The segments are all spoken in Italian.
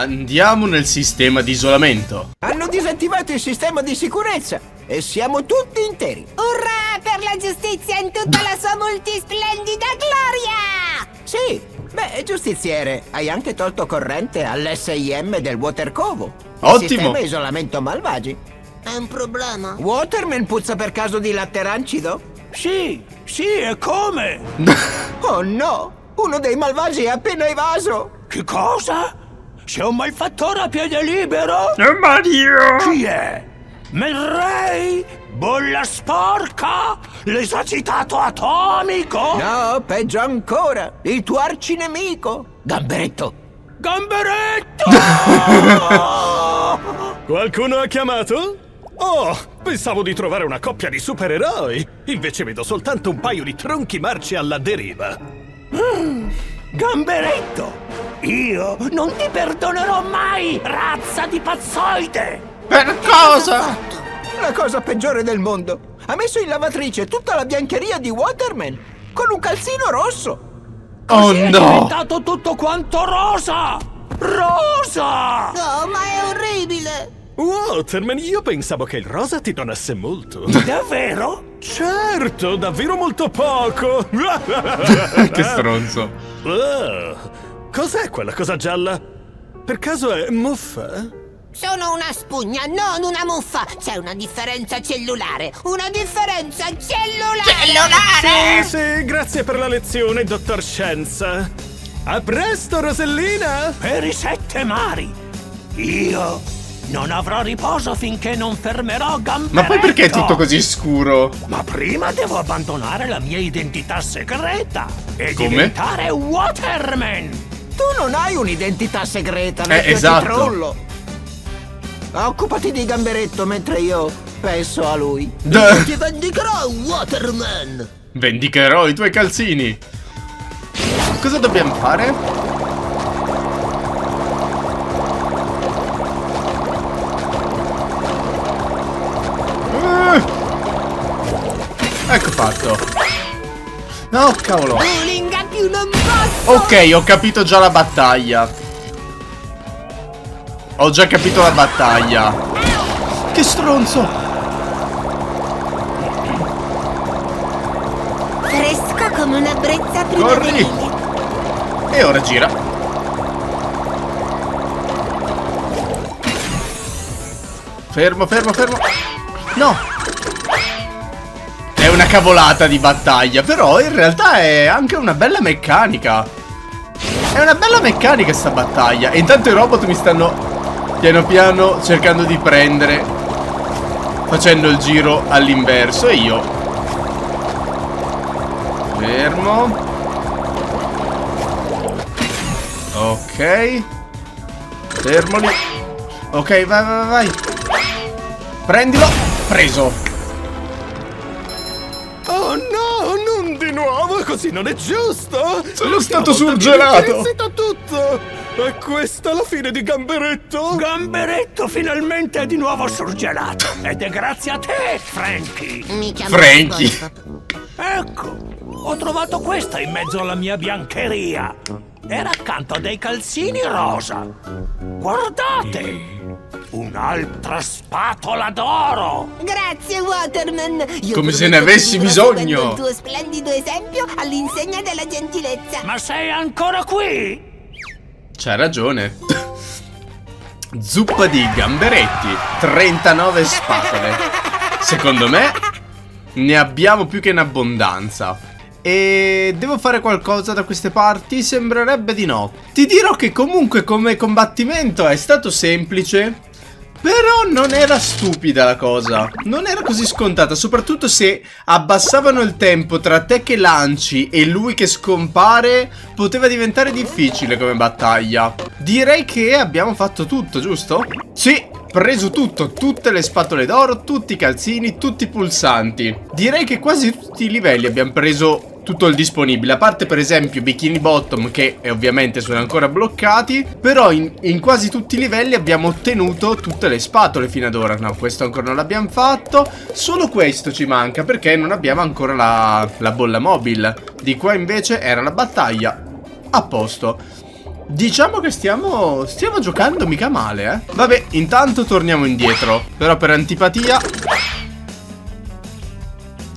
Andiamo nel sistema di isolamento. Hanno disattivato il sistema di sicurezza e siamo tutti interi. Urrà per la giustizia in tutta la sua multisplendida gloria! Sì, beh, giustiziere, hai anche tolto corrente all'SIM del Water Covo. Ottimo. Sistema isolamento malvagi. È un problema? Waterman puzza per caso di latte rancido? Sì, sì, e come? Oh no! Uno dei malvagi è appena evaso! Che cosa? C'è un malfattore a piede libero? Mario! Chi è? Melray? Bolla sporca? L'esagitato atomico? No, peggio ancora! Il tuo arcinemico! Gamberetto! Gamberetto! Qualcuno ha chiamato? Oh, pensavo di trovare una coppia di supereroi. Invece vedo soltanto un paio di tronchi marci alla deriva. Gamberetto! Io non ti perdonerò mai, razza di pazzoide! Per cosa? La cosa peggiore del mondo! Ha messo in lavatrice tutta la biancheria di Waterman! Con un calzino rosso! Oh È no! diventato tutto quanto rosa! Rosa! No, ma è orribile! Waterman, io pensavo che il rosa ti donasse molto. Davvero? certo, davvero molto poco. che stronzo. Oh, cos'è quella cosa gialla? Per caso è muffa? Sono una spugna, non una muffa! C'è una differenza cellulare! Una differenza cellulare! Sì, sì, grazie per la lezione, dottor Scienza. A presto, Rosellina! Per i sette mari! Io non avrò riposo finché non fermerò Gamberetto! Ma poi perché è tutto così scuro? Ma prima devo abbandonare la mia identità segreta e Come? diventare Waterman! Tu non hai un'identità segreta, Eh, vecchio esatto. citrullo! Occupati di Gamberetto mentre io penso a lui. Ti vendicherò, Waterman! Vendicherò i tuoi calzini. Cosa dobbiamo fare? Eh. Ecco fatto. No, cavolo. Ok, ho capito già la battaglia. Ho già capito la battaglia. Che stronzo. Fresco come una brezza Corri. primaverile! E ora gira. Fermo, fermo, fermo. No. Cavolata di battaglia, però in realtà è anche una bella meccanica. È una bella meccanica sta battaglia. E intanto i robot mi stanno piano piano cercando di prendere. Facendo il giro all'inverso. E io. Fermo. Ok. Fermo lì. Ok, vai, vai, vai. Prendilo. Preso. Così non è giusto! Sono stato surgelato. necessito tutto! E questa la fine di Gamberetto? Gamberetto finalmente è di nuovo surgelato! Ed è grazie a te, Frankie! Mi chiamo Frankie. Ecco, ho trovato questa in mezzo alla mia biancheria. Era accanto a dei calzini rosa. Guardate! Un'altra spatola d'oro! Grazie, Waterman! Io Come se ne avessi bisogno. il tuo splendido esempio all'insegna della gentilezza! Ma sei ancora qui? C'hai ragione. Zuppa di gamberetti. 39 spatole. Secondo me ne abbiamo più che in abbondanza. E devo fare qualcosa da queste parti? Sembrerebbe di no. Ti dirò che comunque come combattimento è stato semplice. Però non era stupida la cosa. Non era così scontata. Soprattutto se abbassavano il tempo tra te che lanci e lui che scompare. Poteva diventare difficile come battaglia. Direi che abbiamo fatto tutto, giusto? Sì, preso tutto. Tutte le spatole d'oro, tutti i calzini, tutti i pulsanti. Direi che quasi tutti i livelli abbiamo preso tutto il disponibile, a parte per esempio Bikini Bottom che eh, ovviamente sono ancora bloccati, però in, in quasi tutti i livelli abbiamo ottenuto tutte le spatole fino ad ora, no questo ancora non l'abbiamo fatto, solo questo ci manca perché non abbiamo ancora la, la bolla mobile, di qua invece era la battaglia, a posto. Diciamo che stiamo, stiamo giocando mica male, eh. Vabbè, intanto torniamo indietro. Però per antipatia...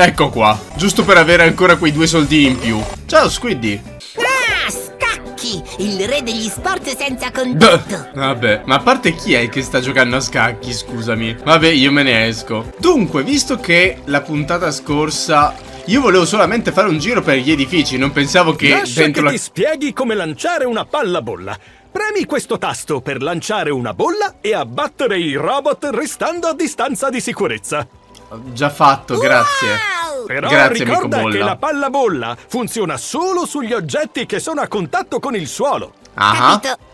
Ecco qua, giusto per avere ancora quei due soldini in più. Ciao, Squiddy. Ah, scacchi! Il re degli sport senza contatto. Vabbè, ma a parte chi è che sta giocando a scacchi, scusami? Vabbè, io me ne esco. Dunque, visto che la puntata scorsa io volevo solamente fare un giro per gli edifici, non pensavo che Lascia dentro che la... ti spieghi come lanciare una palla bolla. Premi questo tasto per lanciare una bolla e abbattere i robot restando a distanza di sicurezza. Già fatto, grazie. Wow! Però Grazie, amico ricorda che la palla bolla funziona solo sugli oggetti che sono a contatto con il suolo. Ah, Capito?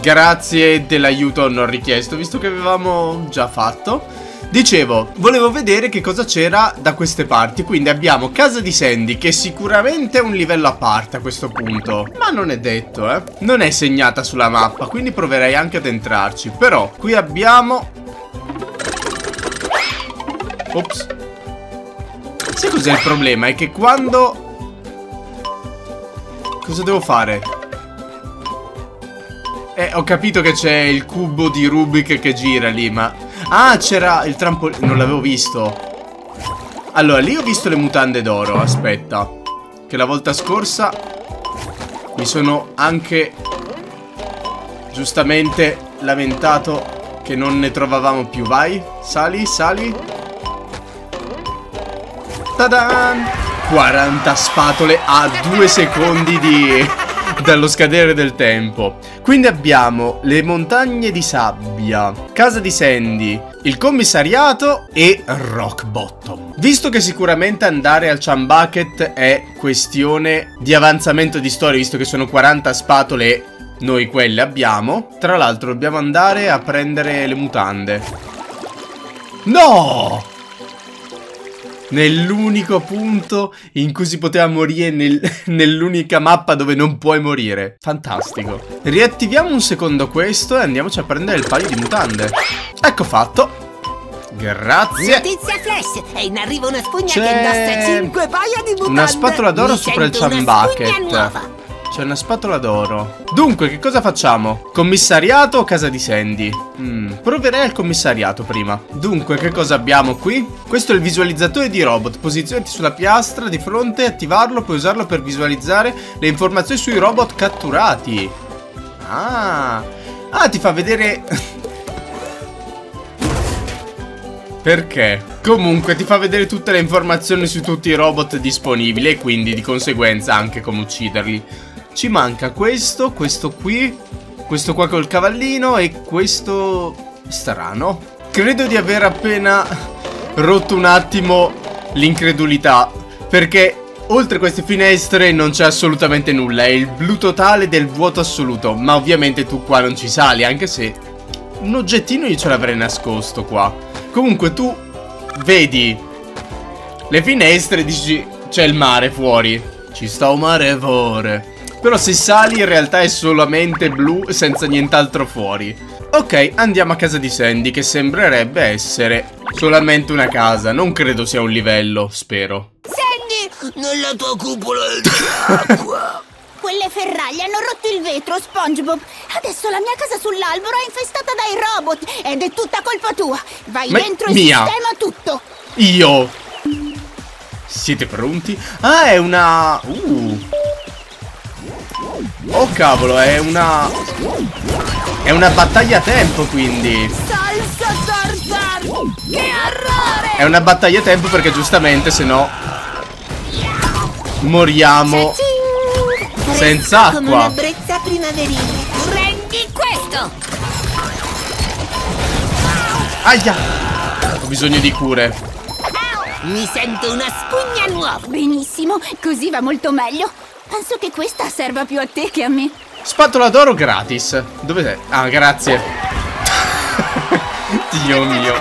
grazie dell'aiuto non richiesto, visto che avevamo già fatto. Dicevo, volevo vedere che cosa c'era da queste parti, quindi abbiamo casa di Sandy, che sicuramente è un livello a parte a questo punto, ma non è detto, eh. Non è segnata sulla mappa, quindi proverei anche ad entrarci, però qui abbiamo... Ops. Sai cos'è il problema? È che quando... Cosa devo fare? Eh, ho capito che c'è il cubo di Rubik che gira lì, ma... Ah, c'era il trampolino... Non l'avevo visto. Allora, lì ho visto le mutande d'oro, aspetta. Che la volta scorsa... Mi sono anche... Giustamente lamentato che non ne trovavamo più. Vai, sali, sali. Tadan! 40 spatole a 2 secondi di... dallo scadere del tempo. Quindi abbiamo le montagne di sabbia, casa di Sandy, il commissariato e Rock Bottom. Visto che sicuramente andare al Chumbucket è questione di avanzamento di storia, visto che sono 40 spatole e noi quelle abbiamo. Tra l'altro dobbiamo andare a prendere le mutande. No! Nell'unico punto in cui si poteva morire nel- nell'unica mappa dove non puoi morire. Fantastico. Riattiviamo un secondo questo e andiamoci a prendere il paio di mutande. Ecco fatto. Grazie. Notizia flash! È in arrivo una spugna che indossa 5 paia di mutande. Una spatola d'oro sopra il sento C'è una spatola d'oro. Dunque, che cosa facciamo? Commissariato o casa di Sandy? Mm, proverei al commissariato prima. Dunque, che cosa abbiamo qui? Questo è il visualizzatore di robot. Posizionati sulla piastra di fronte, attivarlo, puoi usarlo per visualizzare le informazioni sui robot catturati. Ah, ah ti fa vedere... Perché? Comunque ti fa vedere tutte le informazioni su tutti i robot disponibili e quindi di conseguenza anche come ucciderli. Ci manca questo, questo qui, questo qua col cavallino e questo strano. Credo di aver appena rotto un attimo l'incredulità perché oltre queste finestre non c'è assolutamente nulla, è il blu totale del vuoto assoluto, ma ovviamente tu qua non ci sali anche se un oggettino io ce l'avrei nascosto qua. Comunque tu vedi le finestre e dici c'è il mare fuori. Ci sta un mare fuori. Però se sali in realtà è solamente blu senza nient'altro fuori. Ok, andiamo a casa di Sandy che sembrerebbe essere solamente una casa. Non credo sia un livello, spero. Sandy, nella tua cupola è d'acqua. Quelle ferraglie hanno rotto il vetro, SpongeBob. Adesso la mia casa sull'albero è infestata dai robot ed è tutta colpa tua. Vai Ma- dentro e mia. sistema tutto. Io! Siete pronti? Ah, è una... Uh. Oh cavolo, è una... È una battaglia a tempo, quindi. Salsa tartar! Che orrore! È una battaglia a tempo perché giustamente se no moriamo senza Come acqua. una brezza primaverile. Prendi questo! Aia! Ho bisogno di cure. Mi sento una spugna nuova. Benissimo, così va molto meglio. Penso che questa serva più a te che a me. Spatola d'oro gratis. Dove sei? Ah, grazie. Dio mio.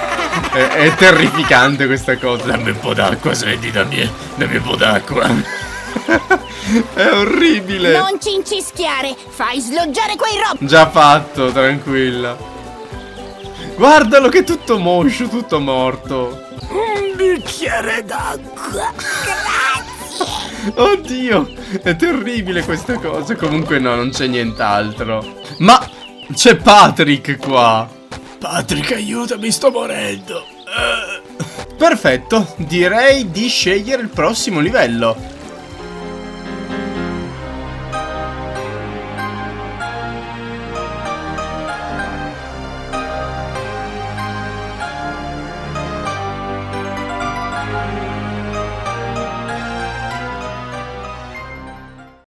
È, è terrificante questa cosa. Dammi un po' d'acqua, senti, dammi, dammi un po' d'acqua. è orribile. Non ci incischiare, fai sloggiare quei robot. Già fatto, tranquilla. Guardalo che è tutto moscio, tutto morto. Un bicchiere d'acqua. Grazie. Oddio, è terribile questa cosa. Comunque no, non c'è nient'altro. Ma c'è Patrick qua. Patrick, aiutami, sto morendo. Perfetto, direi di scegliere il prossimo livello.